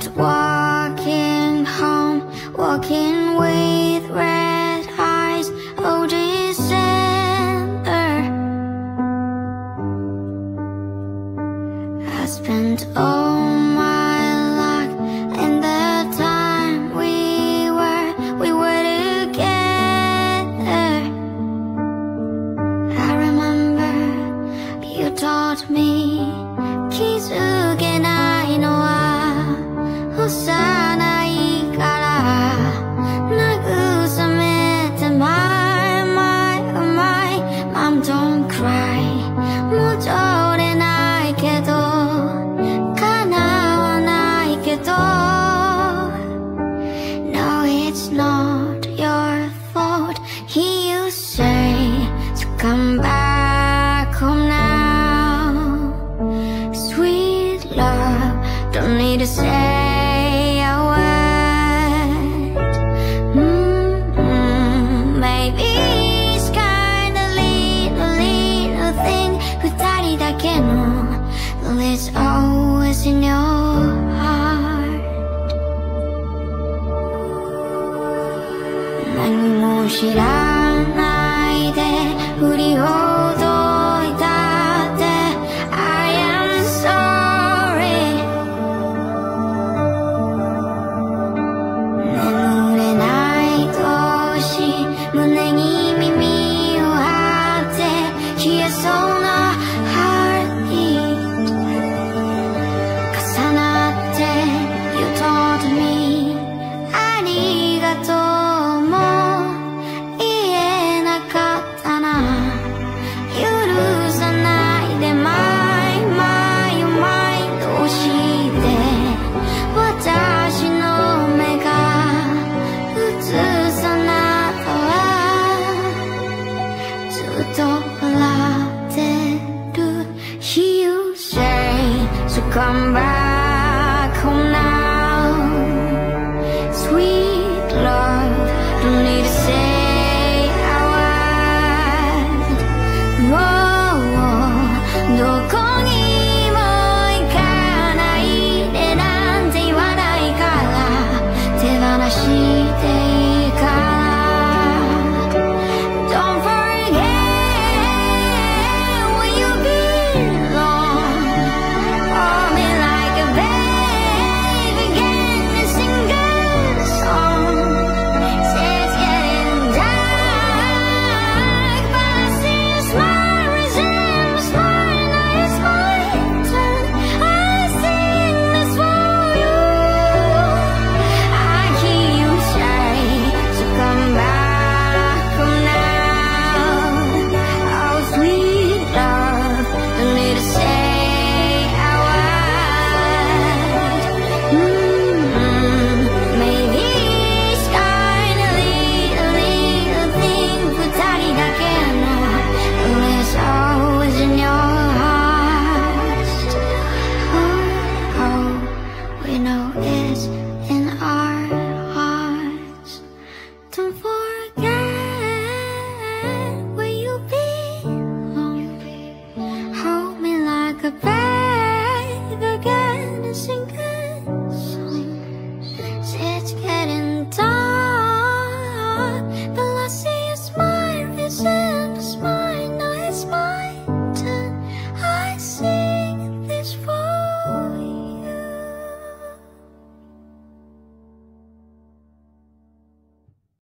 comes walking home, walking with red eyes. Oh, December, I spent all. it's not your fault He you say. To come back home now. Sweet love, don't need to say. shit. Come back.